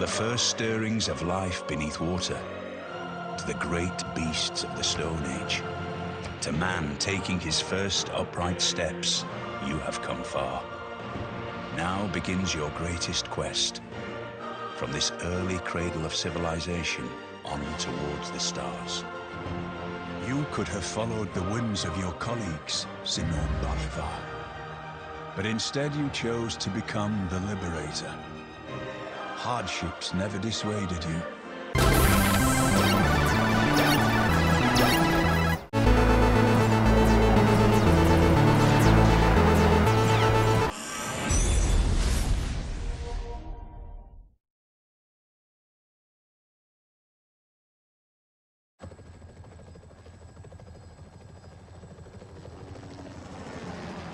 the first stirrings of life beneath water, to the great beasts of the Stone Age, to man taking his first upright steps, you have come far. Now begins your greatest quest. From this early cradle of civilization on towards the stars. You could have followed the whims of your colleagues, Simon Bolivar. But instead you chose to become the liberator. Hardships never dissuaded you.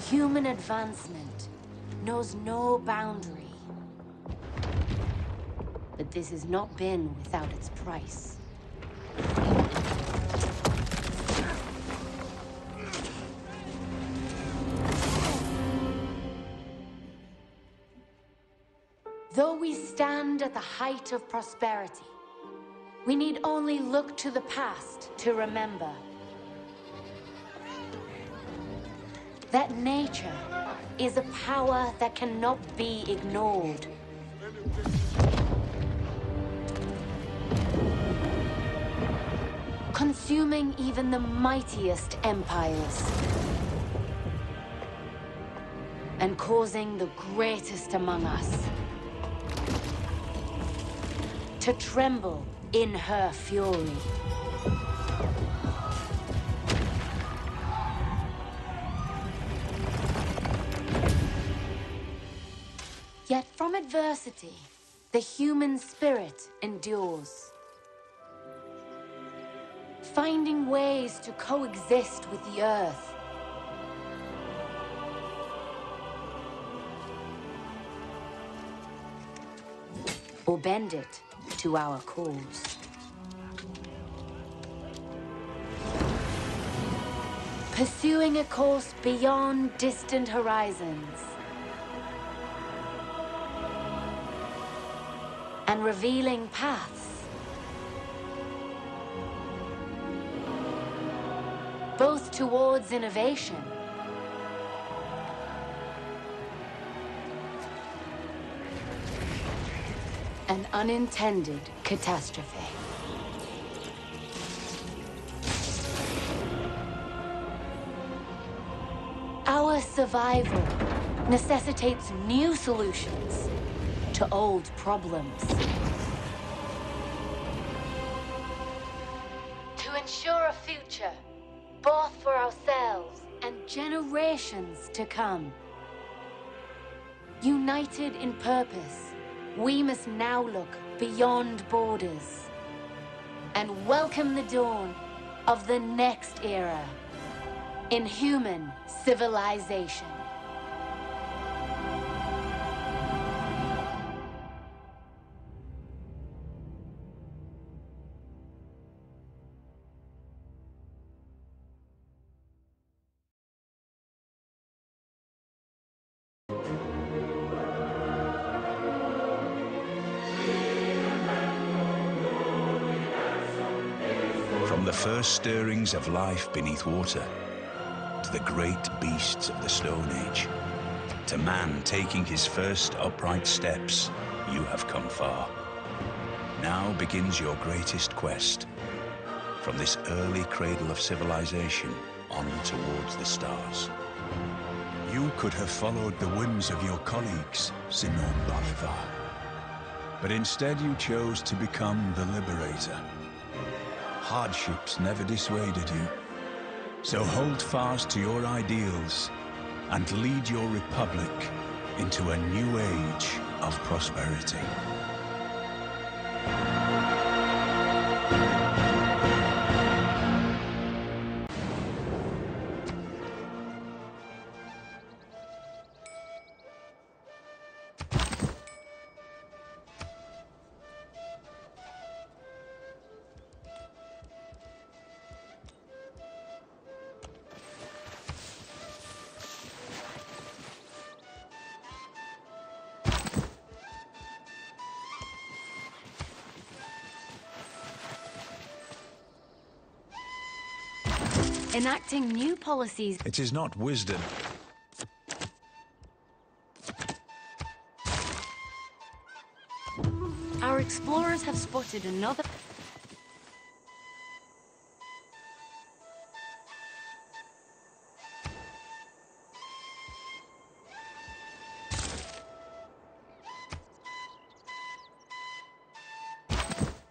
Human advancement knows no boundary. But this has not been without its price. Though we stand at the height of prosperity, we need only look to the past to remember that nature is a power that cannot be ignored. Consuming even the mightiest empires. And causing the greatest among us to tremble in her fury. Yet from adversity, the human spirit endures. Finding ways to coexist with the earth. Or bend it to our cause. Pursuing a course beyond distant horizons. and revealing paths. Both towards innovation An unintended catastrophe. Our survival necessitates new solutions to old problems. Generations to come. United in purpose, we must now look beyond borders and welcome the dawn of the next era in human civilization. Stirrings of life beneath water, to the great beasts of the Stone Age, to man taking his first upright steps, you have come far. Now begins your greatest quest. From this early cradle of civilization on towards the stars. You could have followed the whims of your colleagues, Simon Bolivar. But instead you chose to become the liberator. Hardships never dissuaded you. So hold fast to your ideals and lead your republic into a new age of prosperity. Enacting new policies. It is not wisdom. Our explorers have spotted another...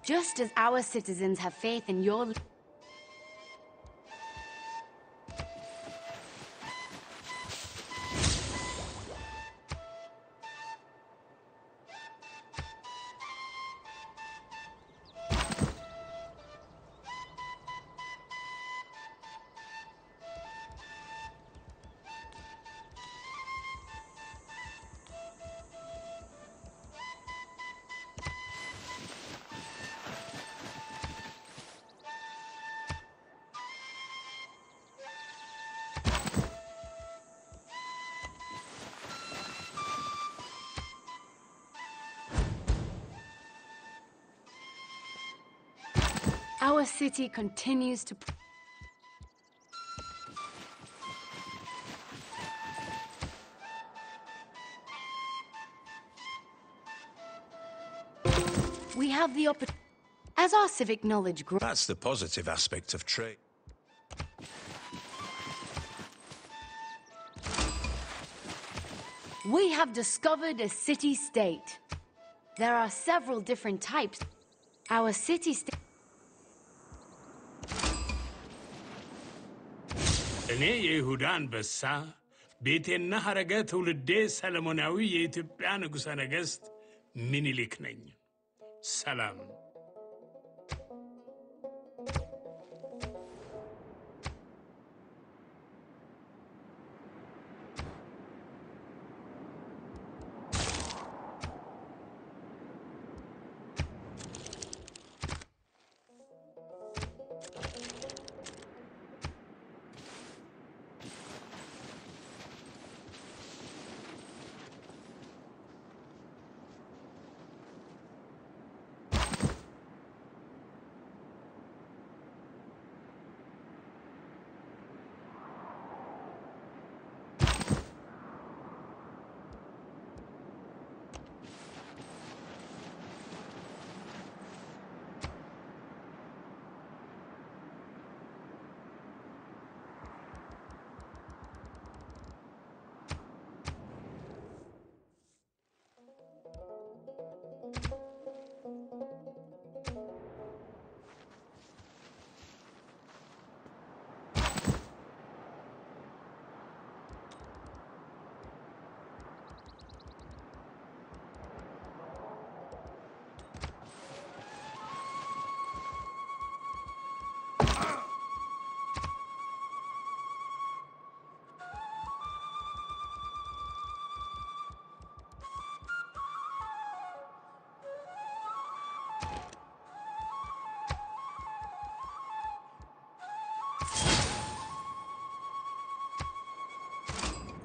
Just as our citizens have faith in your... Our city continues to... We have the opportunity... As our civic knowledge grows... That's the positive aspect of trade. We have discovered a city-state. There are several different types. Our city-state... እኔ የይሁዳ አንበሳ ቤቴና ሐረገ ትውልዴ ሰለሞናዊ የኢትዮጵያ ንጉሠ ነገሥት ምኒልክ ነኝ። ሰላም።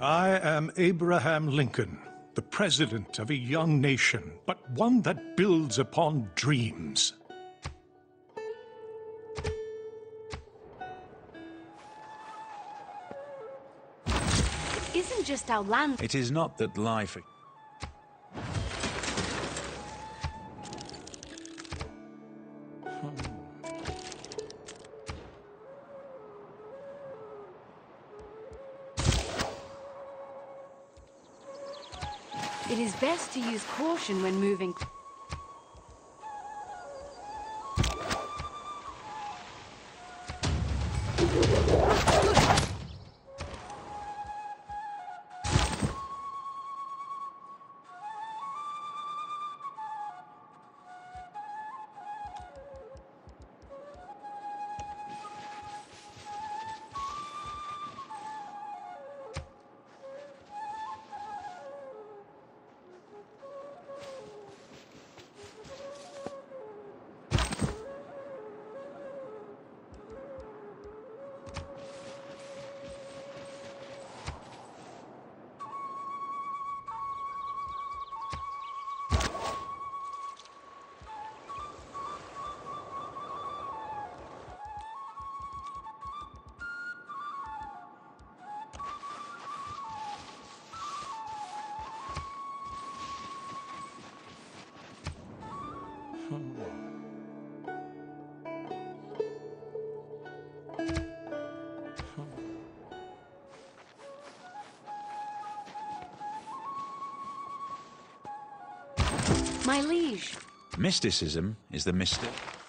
I am Abraham Lincoln, the president of a young nation, but one that builds upon dreams. It isn't just our land... It is not that life... to use caution when moving... My liege. Mysticism is the mystic.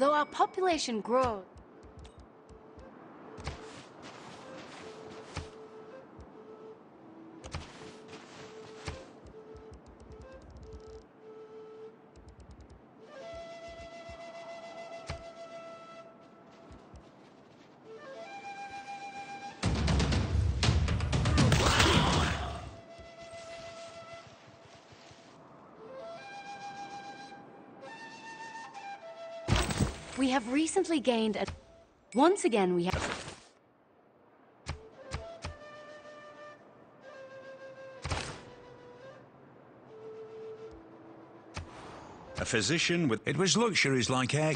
Though our population grows, recently gained a... Once again, we have... A physician with... It was luxuries like air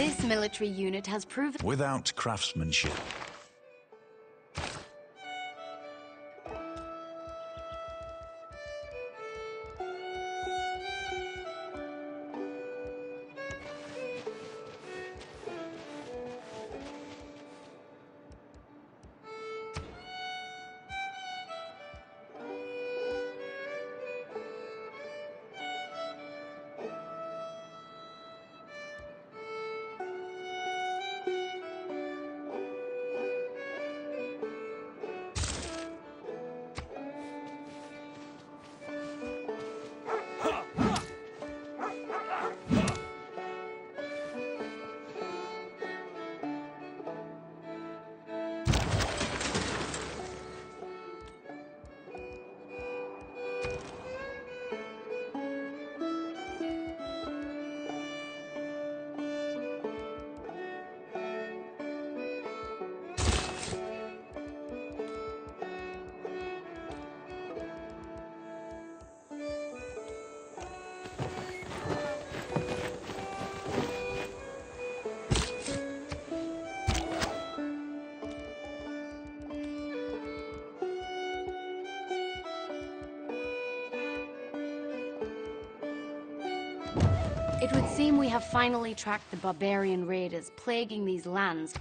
This military unit has proven... Without craftsmanship, seem we have finally tracked the barbarian raiders plaguing these lands.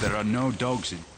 There are no dogs in...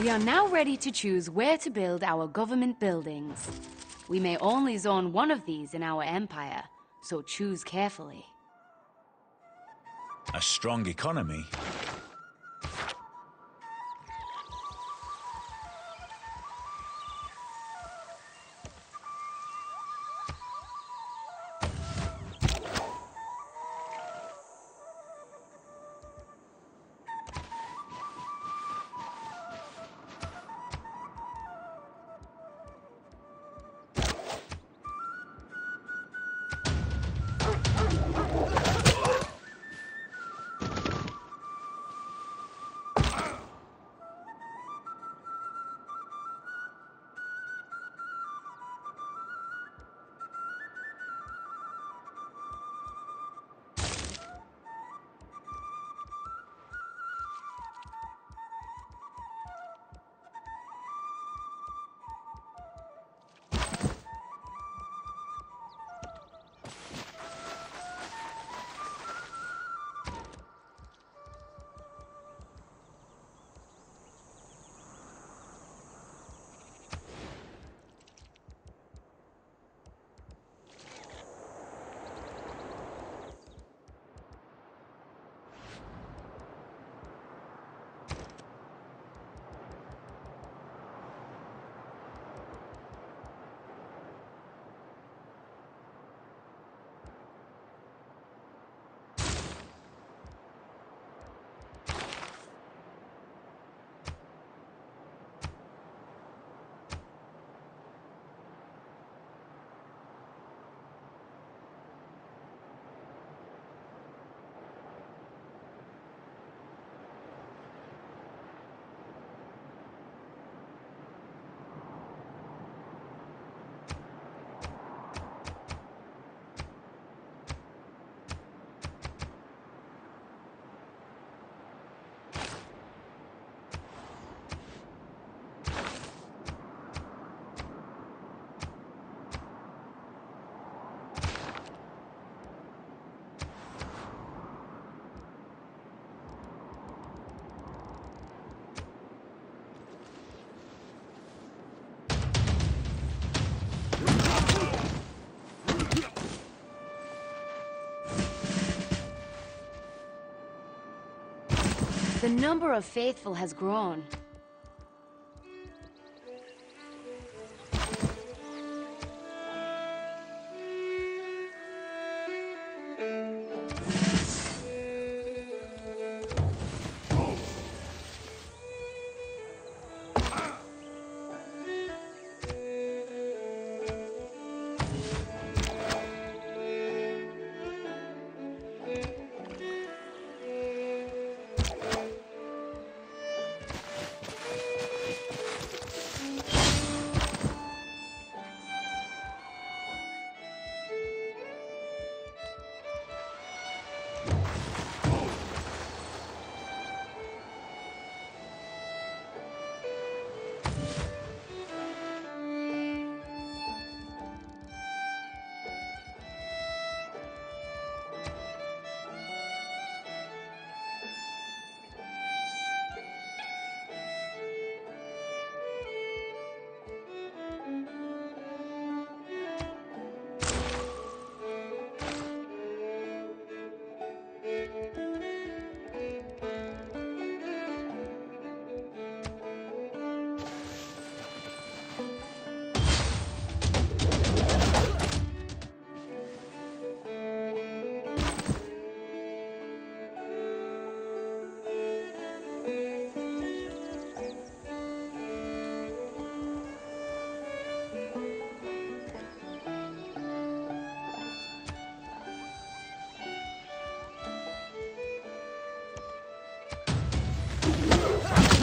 We are now ready to choose where to build our government buildings. We may only zone one of these in our empire, so choose carefully. A strong economy The number of faithful has grown.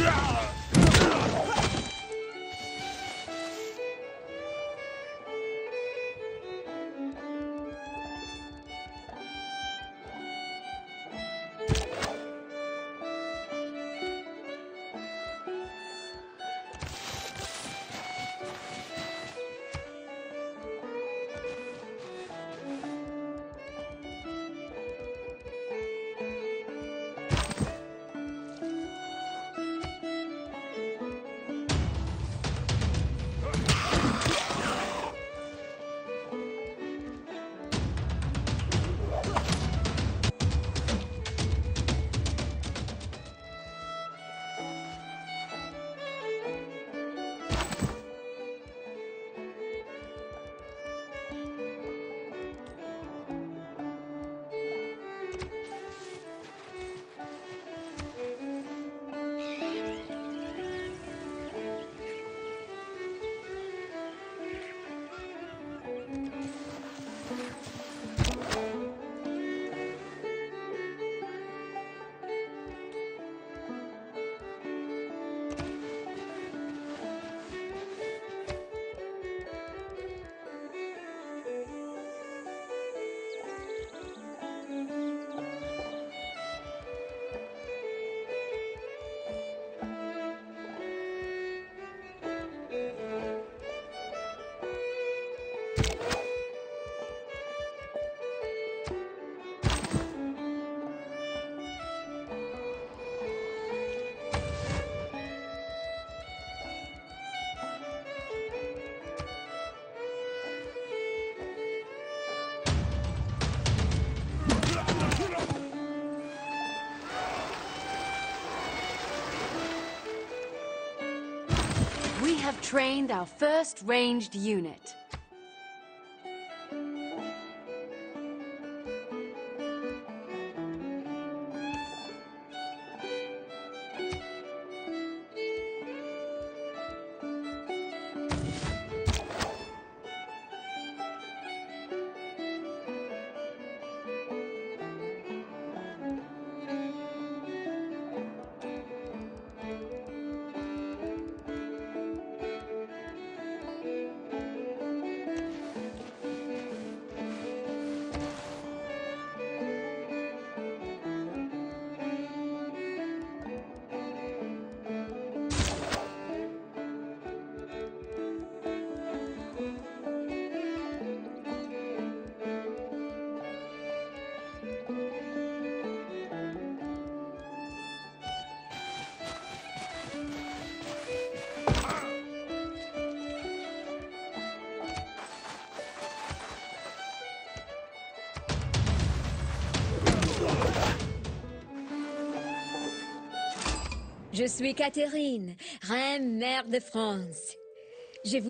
Yeah! Trained our first ranged unit. Je suis Catherine, reine mère de France. Je vous...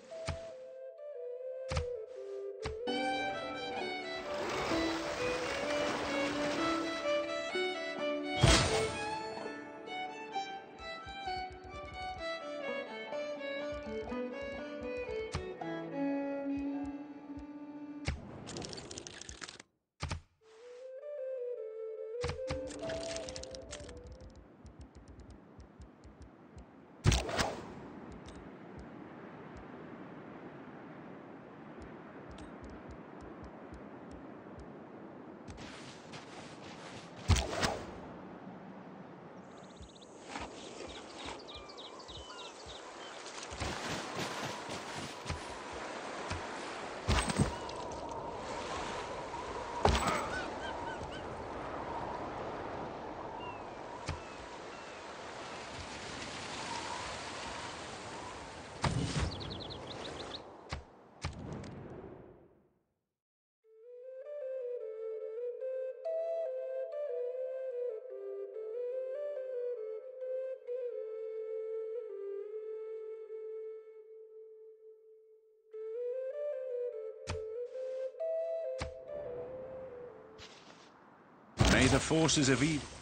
May the forces of evil...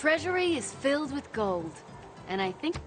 treasury is filled with gold. And I think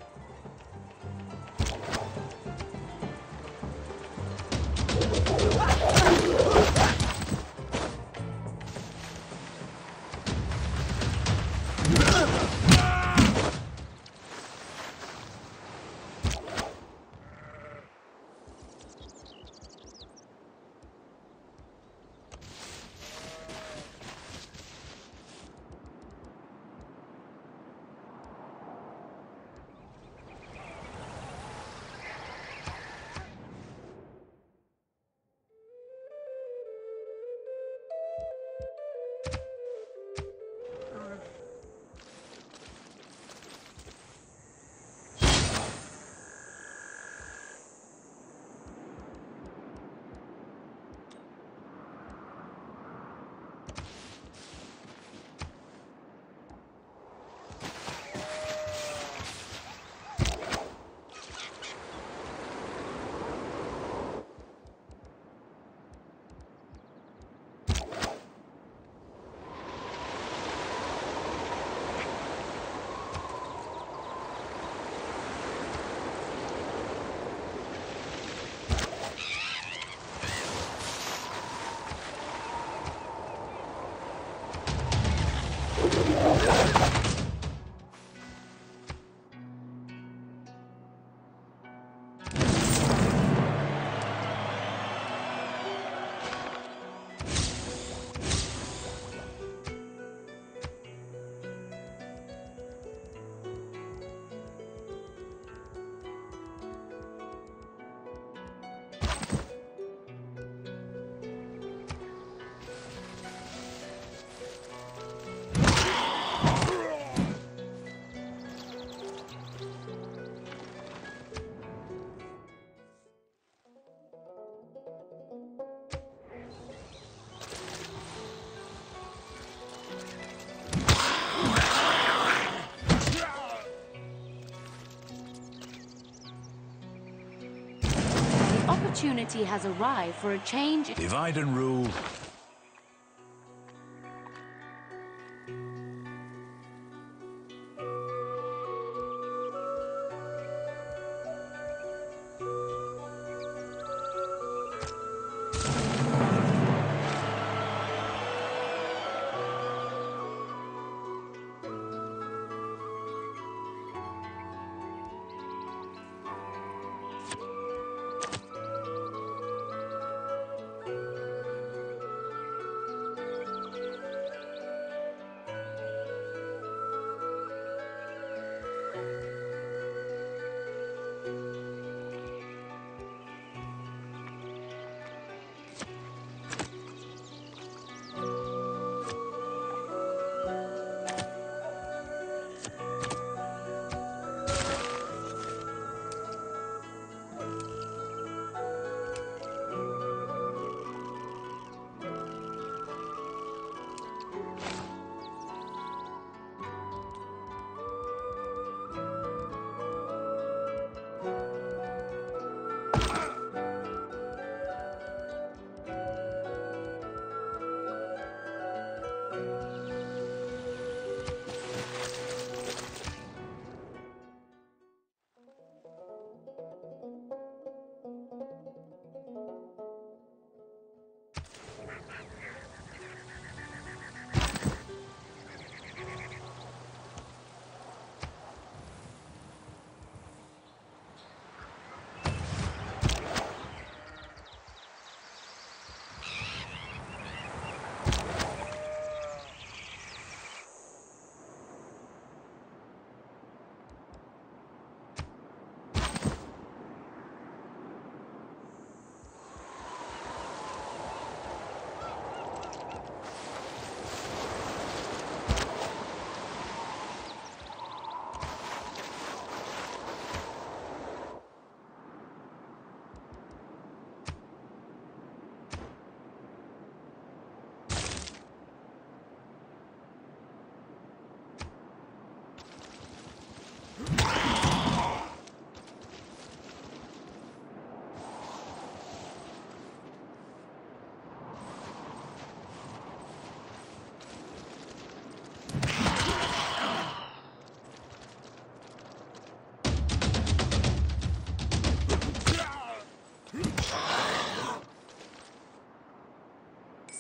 has arrived for a change. Divide and rule.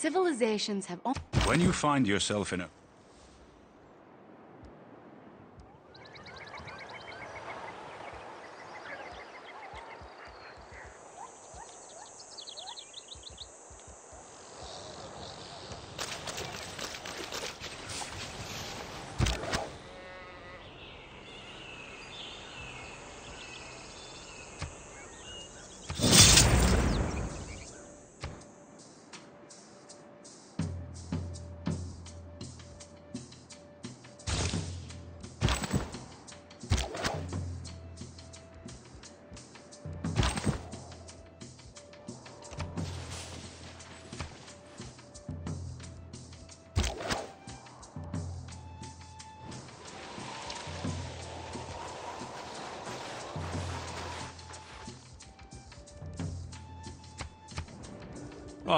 Civilizations have... When you find yourself in a...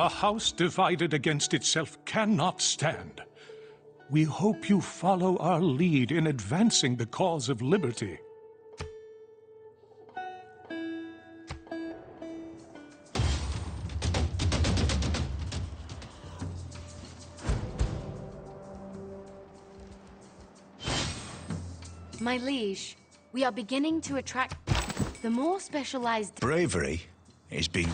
A house divided against itself cannot stand. We hope you follow our lead in advancing the cause of liberty. My liege, we are beginning to attract the more specialized... Bravery is being...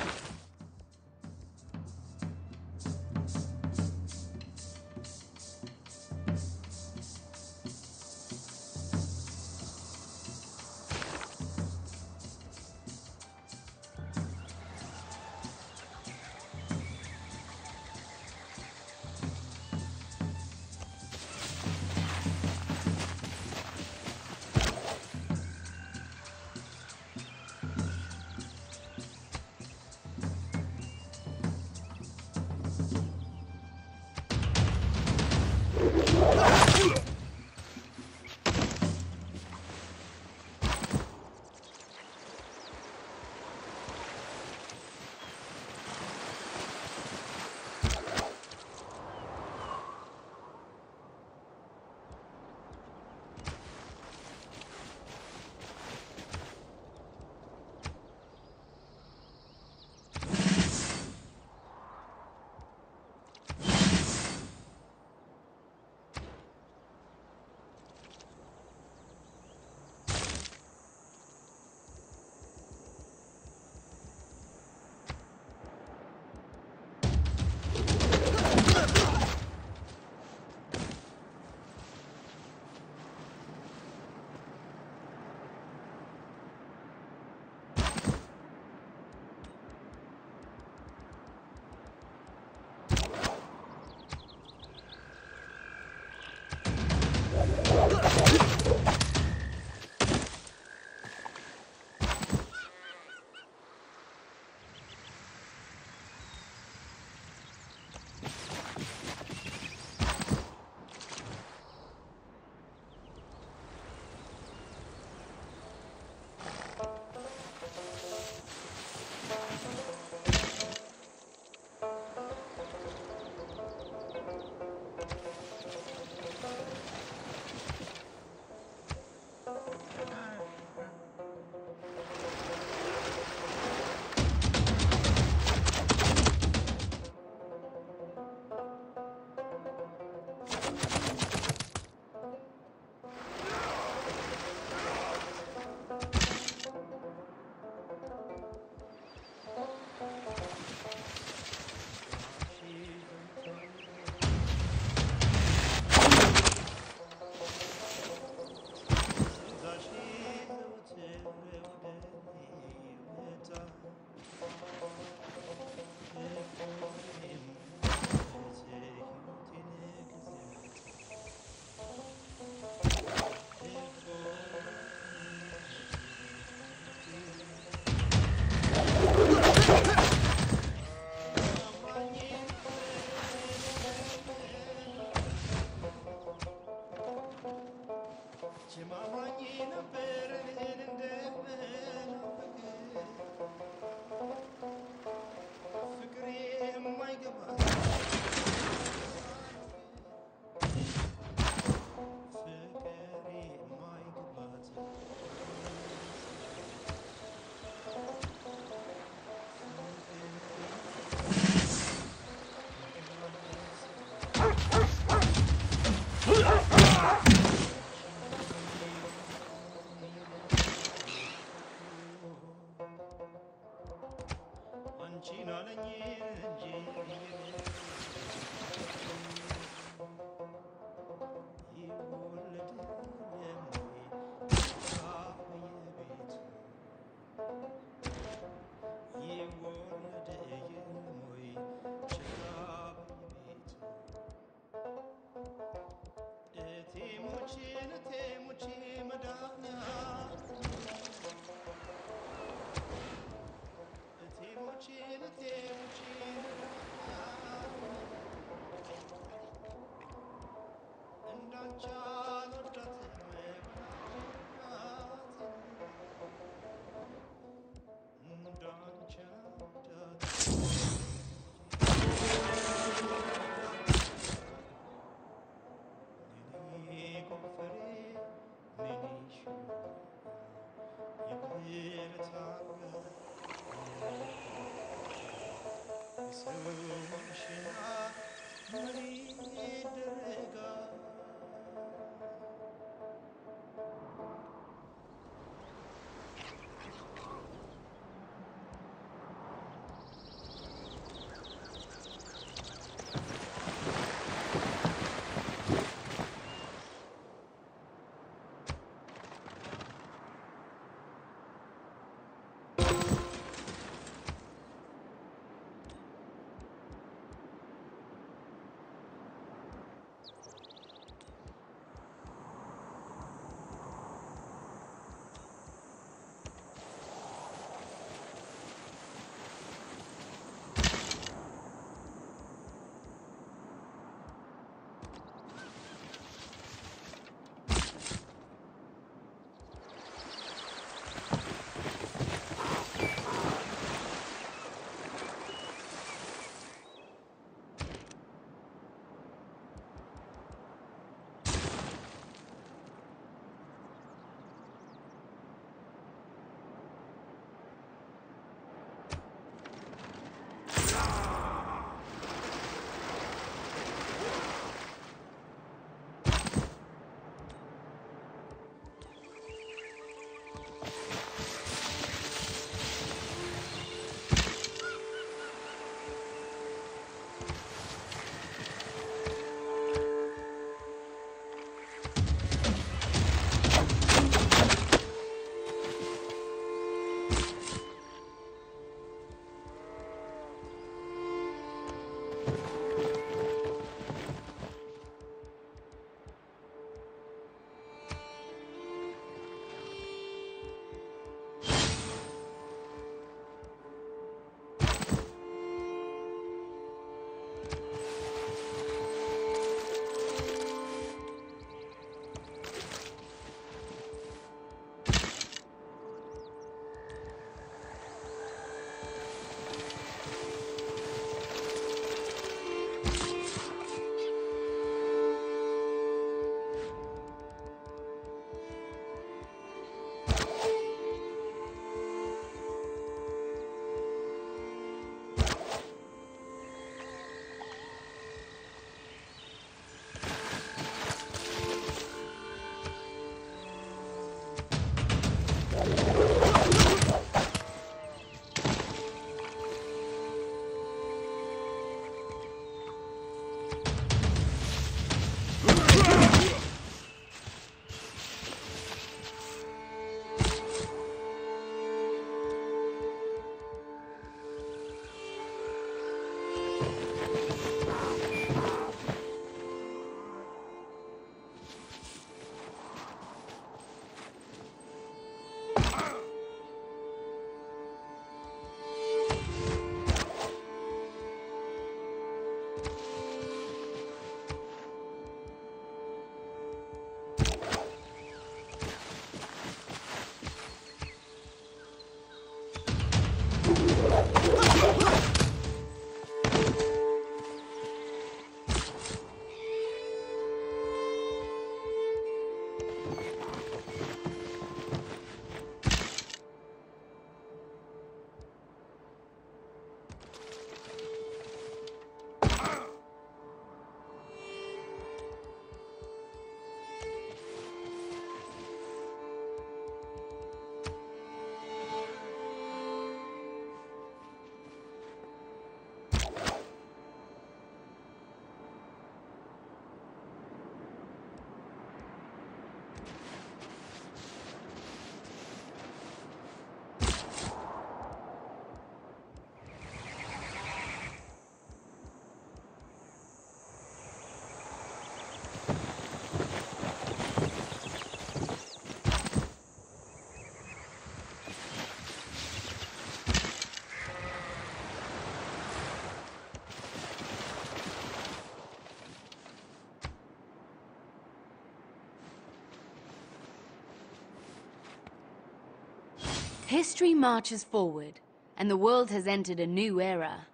history marches forward, and the world has entered a new era.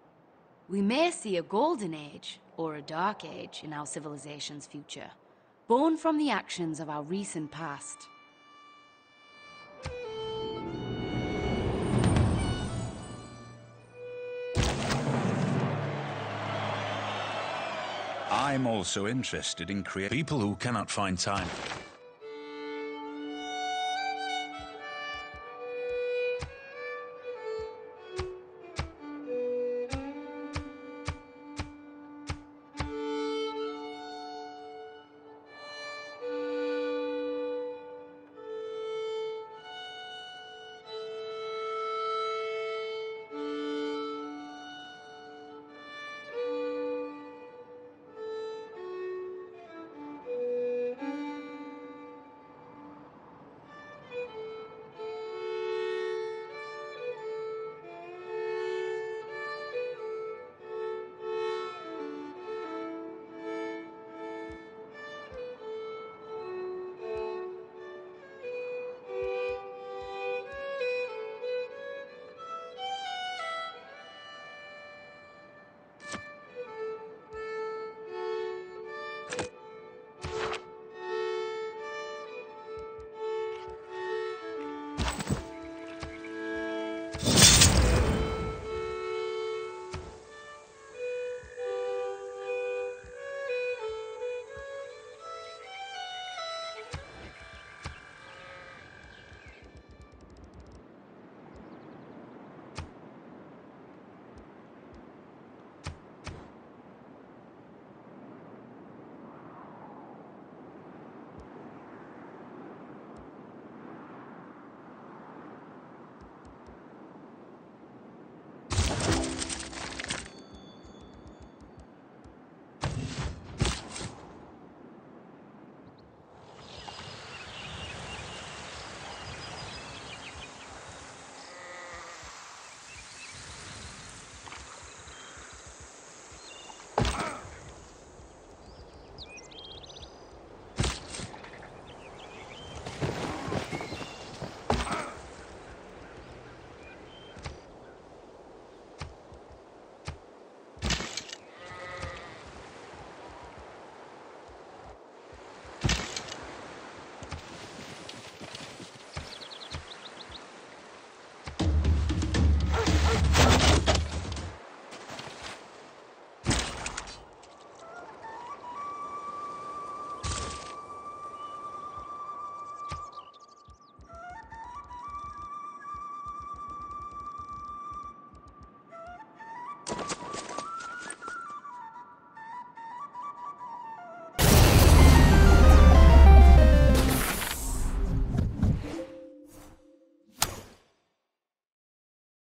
We may see a golden age, or a dark age, in our civilization's future, born from the actions of our recent past. I'm also interested in creating people who cannot find time.